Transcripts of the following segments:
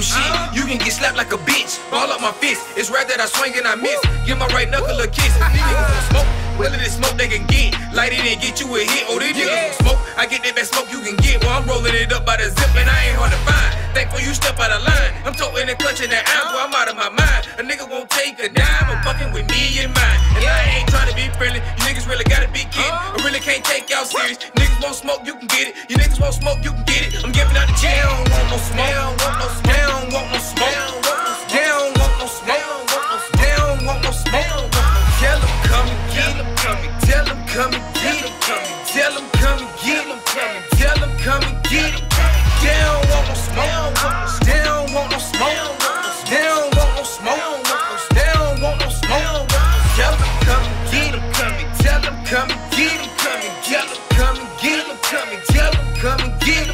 your shit. You can get slapped like a bitch. Ball up my fist. It's rare that I swing and I miss. Give my right knuckle a kiss. These niggas smoke, well it is smoke they can get. Light it and get you a hit. Oh, these niggas smoke. I get that best smoke you can get. Well, I'm rolling it up by the zip and I ain't hard to find. Thankful you step out of line. I'm toting and clutching that iron, boy, I'm out of my mind. A nigga won't take a dime. I'm fucking with me and mine. And I ain't trying to be friendly. You niggas really gotta be kidding. I really can't take y'all serious. Niggas won't smoke, you can get it. You niggas won't smoke, you can get it. I'm giving out the chain. They don't want no smoke. They don't want no smoke. Come and get 'em. They don't want no smoke. They don't want no smoke. They don't want no smoke. They don't want no smoke. Tell them come and get and tell them come and get and tell them come and get 'em, come and tell them come and get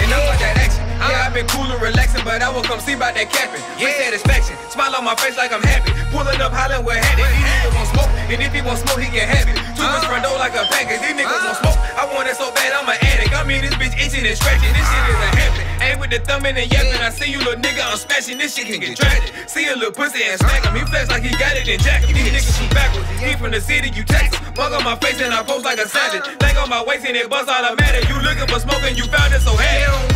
and I'm that action. Yeah, I've been cool and relaxing, but I will come see about that capping. With satisfaction, smile on my face like I'm happy. Pulling up, hollering, we're happy. These niggas want smoke, and if he want smoke, he can have it. Two uh, front door like a package. These niggas want smoke. I want it so bad, I'm an addict. I this bitch itching and scratching. This shit is a habit. Ain't with the thumbing and yapping. I see you, little nigga, I'm smashing. This shit can get tragic. See a little pussy and smack him. He flex like he got it in jacket. These niggas shoot backwards. He from the city, you him. Mug on my face and I post like a savage. Leg on my waist and it buzz automatic. You looking for smoke and you found it, so hey.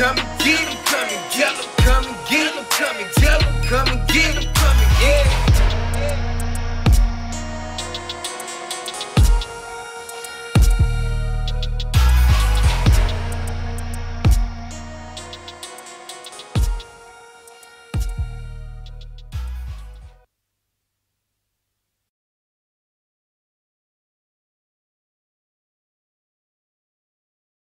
come and get him, come and get him, come and get him, come and get him, come and